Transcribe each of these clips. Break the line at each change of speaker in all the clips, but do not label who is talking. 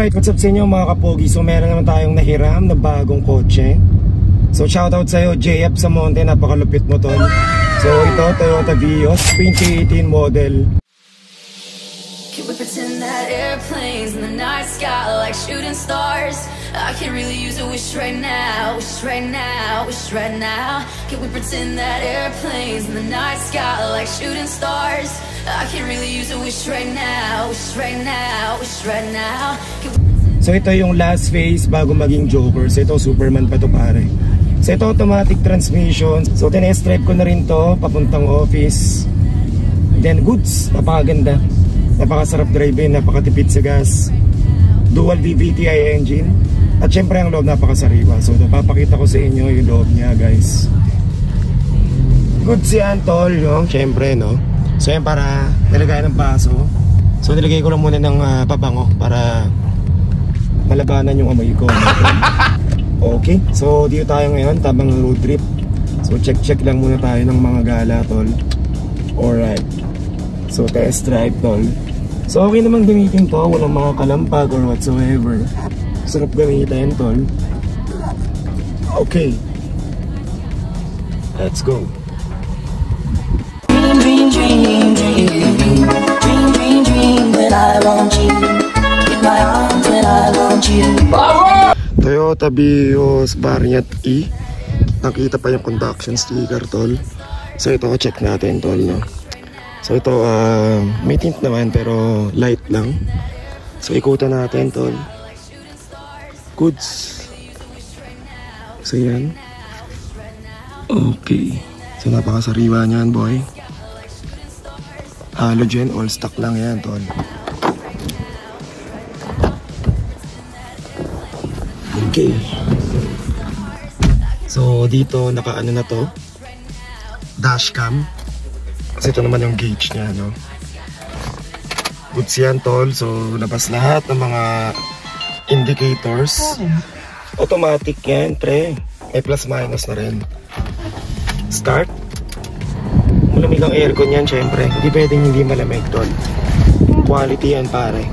Right, what's up sa inyo mga kapogi? So meron naman tayong nahiram na bagong kotse. So shoutout sa'yo, JF sa Monte, napakalupit mo tol. So ito, Toyota Vios, 2018 model.
Can we pretend that airplanes in the night sky like shooting stars? I could really use a wish right now, wish right now, wish right now. Can we pretend that airplanes in the night sky like shooting stars?
So ito yung last phase bago maging Joker. So ito, Superman pa to pare. So ito, automatic transmission. So tinest drive ko na rin to, papuntang office. Then goods, napakaganda. Napakasarap drivein, napakatipid sa gas. Dual DVTi engine. At syempre ang loob napakasariwa. So napapakita ko sa inyo yung loob niya guys. Goods yan tol, no? Syempre, no? So yan para nilagay ng baso. So nilagay ko lang muna ng ah, pabango para malabanan yung amoy ko. Okay, so dito tayo ngayon, tabang road trip. So check-check lang muna tayo ng mga gala, tol. Alright. So test drive, tol. So okay naman gamitin to, walang mga kalampag or whatsoever. Sarap gamitin, tol. Okay. Let's go.
Dream, dream, dream, when I want you. In my arms when I want you.
Toyota Vios Variant E. Nakita pa yung conduction sticker, tol. So ito, check natin, tol, no? So ito, ah, may tint naman pero light lang. So ikutan natin, tol. Goods. So yan. Okay. So napakasariwa niyan, boy. Halogen, all stock lang yan, tol. Okay. So dito nakaano na to. Dashcam. Kasi ito naman yung gauge niya, no. Goods yan, tol. So labas lahat ng mga indicators. Automatic yan, pre. May plus minus na rin. Start. Malamig ang aircon yan, syempre. Hindi pwedeng hindi malamig, tol. Quality yan, pare.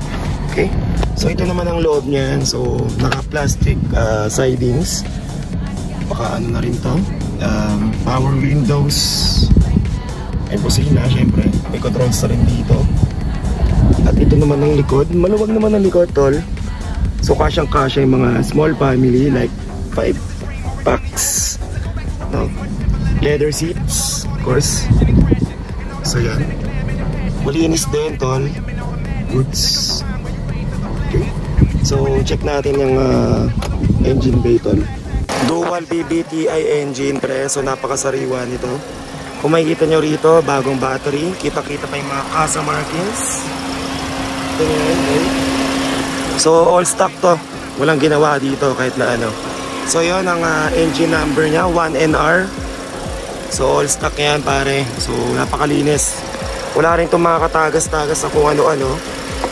Okay? So ito naman ang loob niyan. So naka-plastic uh, sidings. Baka ano na rin to. Um, power windows. May busina, syempre. May controls rin dito. At ito naman ang likod. Maluwag naman ang likod, tol. So kasyang kasya yung mga small family like 5 packs. No? Leather seats, of course. So yan. Malinis din, tol. Goods. Okay. So, check natin yung ah, engine bay, tol. Dual BBTI engine, pre. So, napakasariwa nito. Kung makikita nyo rito, bagong battery. Kita-kita pa yung mga casa markings. Ito yun, okay? So, all stock to. Walang ginawa dito kahit na ano. So, yun ang ah, engine number niya, 1NR. So, all stock yan, pare. So, napakalinis. Wala rin itong mga katagas-tagas na kung ano-ano.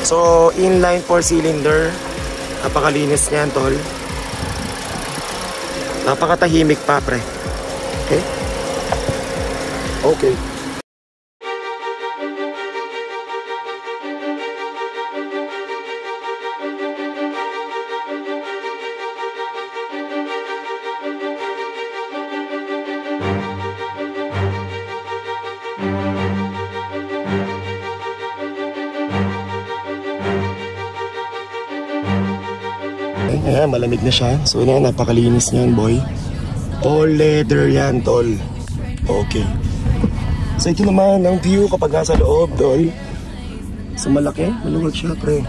So, inline 4-cylinder. Napakalinis niyan, tol. Napakatahimik pa, pre. Okay? Okay. Malamig na siya. So, yan, napakalinis niyan, boy. All leather yan, tol. Okay. So, ito naman ang view kapag nasa loob, tol. So, malaki. Maluwag siya, pre.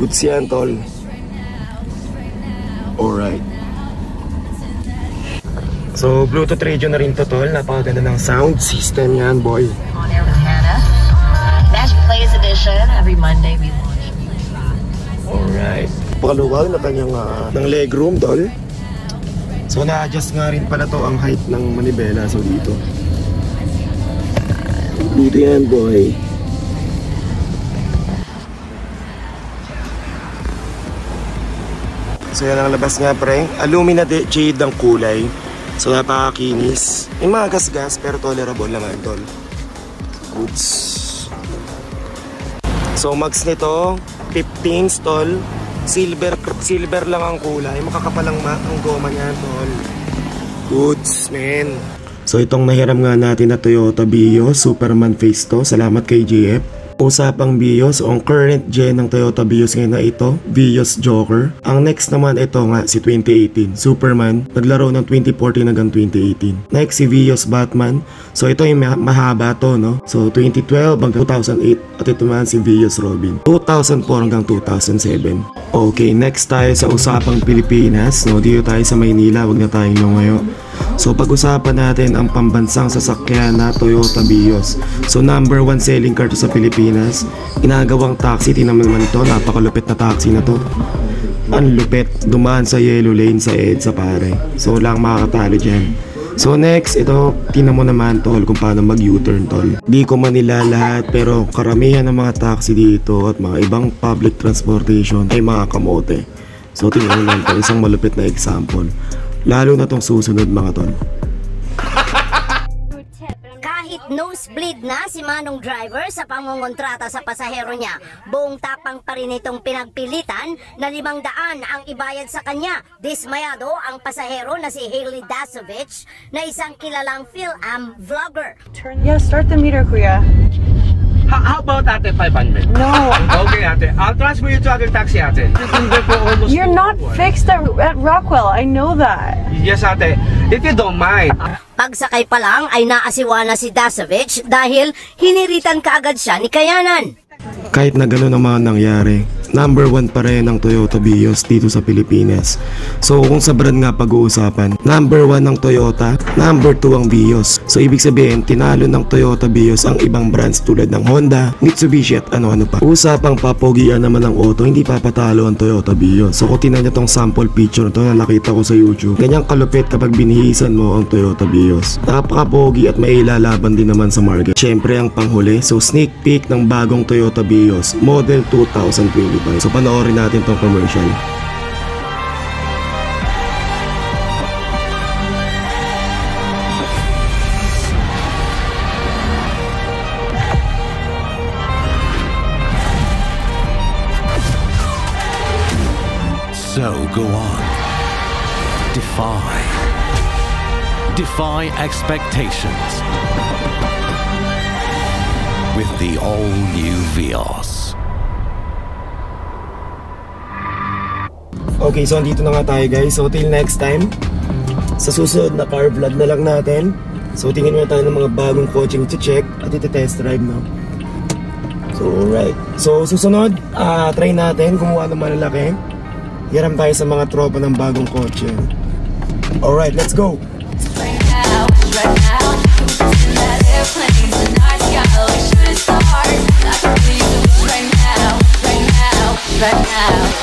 Goods yan, tol. Alright. So, Bluetooth radio na rin to, tol. Napakaganda ng sound system yan, boy.
On air with Hannah. Magic Plays Edition. Every Monday we launch.
Alright. Pakaluwag na kanyang ah, ng legroom, tol. So, na-adjust nga rin pala to ang height ng manibela. So, dito. Dito yan, boy. So, yan ang labas nga, pre. Alumina de jade ang kulay. So, napakakinis. Yung mga gas-gas, pero tolerable naman, tol. Goods. So, max nito, 15 stall. Silver, silver lang ang kulay. Makakapalang ma ang goma niya, tol. Goods, man. So itong nahiram nga natin na Toyota Vios Superman Face to. Salamat kay JF. Usapang Vios o ang current gen ng Toyota Vios ngayon na ito, Vios Joker. Ang next naman ito nga si 2018, Superman. Naglaro ng 2014 hanggang 2018. Next si Vios Batman. So ito yung ma- mahaba to no. So 2012 hanggang 2008 at ito naman si Vios Robin. 2004 hanggang 2007. Okay, next tayo sa usapang Pilipinas. No, dito tayo sa Maynila, wag na tayong lungayo. So pag-usapan natin ang pambansang sasakyan na Toyota Vios. So number one selling car to sa Pilipinas. Inagawang taxi, tinaman naman to, napakalupit na taxi na to. Ang lupit, dumaan sa yellow lane sa EDSA pare. So lang makakatalo dyan. So next, ito, tinan mo naman tol kung paano mag U-turn tol. Di ko manila lahat pero karamihan ng mga taxi dito at mga ibang public transportation ay mga kamote. So tingnan mo lang to, isang malupit na example. Lalo na tong susunod mga tol.
Nosebleed na si Manong Driver sa pangungontrata sa pasahero niya, buong tapang pa rin itong pinagpilitan na limang daan ang ibayad sa kanya. Dismayado ang pasahero na si Hailey Dasovich na isang kilalang Phil-Am vlogger.
Yeah, start the meter, Kuya.
How, how about ate 500?
No,
Okay ate, I'll transfer you to other taxi ate. You've been there for almost
you're not
one.
fixed at, at Rockwell. I know that.
Yes ate, if you don't mind.
Pagsakay pa lang ay naasiwa na si Dasovich dahil hiniritan kaagad siya ni Kayanan.
Kahit na gano'n ang mga nangyari, number one pa rin ang Toyota Vios dito sa Pilipinas. So kung sa brand nga pag-uusapan, number one ang Toyota, number two ang Vios. So ibig sabihin, tinalo ng Toyota Vios ang ibang brands tulad ng Honda, Mitsubishi at ano-ano pa. Usapang papogian naman ng auto, hindi papatalo ang Toyota Vios. So kung tinan tong sample picture na to na nakita ko sa YouTube, ganyang kalupit kapag binihisan mo ang Toyota Vios. Napakapogi at may ilalaban din naman sa market. Siyempre ang panghuli, so sneak peek ng bagong Toyota Vios, model 2025. So panoorin natin commercial.
So go on. Defy. Defy expectations. With the all new Vios.
Okay, so andito na nga tayo guys. So till next time, sa susunod na car vlog na lang natin. So tingin muna tayo ng mga bagong coaching to check at iti-test drive no. So alright. So susunod, ah try natin gumawa ng malalaki. Hiram tayo sa mga tropa ng bagong kotse. Alright, let's go!
Right now.